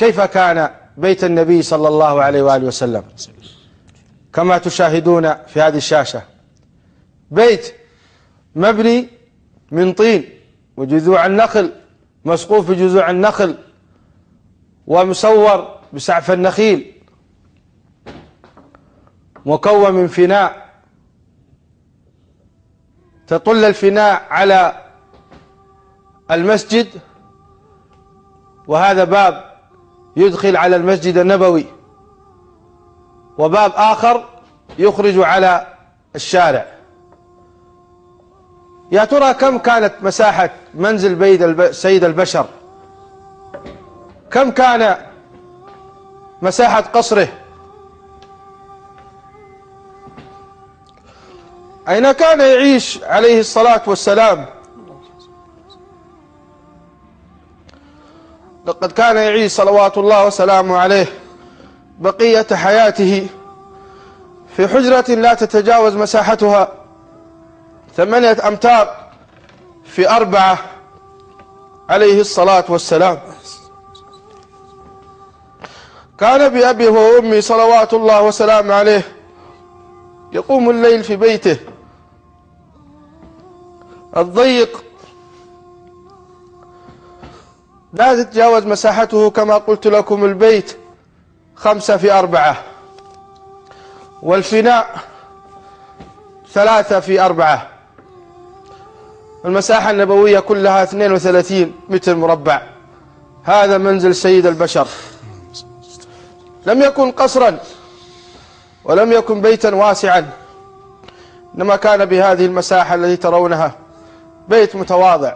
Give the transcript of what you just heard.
كيف كان بيت النبي صلى الله عليه وآله وسلم؟ كما تشاهدون في هذه الشاشة. بيت مبني من طين وجذوع النخل مسقوف بجذوع النخل ومسور بسعف النخيل مكون من فناء. تطل الفناء على المسجد وهذا باب يدخل على المسجد النبوي. وباب آخر يخرج على الشارع. يا ترى كم كانت مساحة منزل بيت سيد البشر؟ كم كان مساحة قصره؟ أين كان يعيش عليه الصلاة والسلام؟ لقد كان يعيش صلوات الله وسلامه عليه بقية حياته في حجرة لا تتجاوز مساحتها ثمانية أمتار في أربعة عليه الصلاة والسلام. كان بأبي وأمي صلوات الله وسلامه عليه يقوم الليل في بيته. الضيق لا تتجاوز مساحته كما قلت لكم البيت خمسة في أربعة والفناء ثلاثة في أربعة. المساحة النبوية كلها 32 متر مربع. هذا منزل سيد البشر. لم يكن قصرا ولم يكن بيتا واسعا. إنما كان بهذه المساحة التي ترونها بيت متواضع.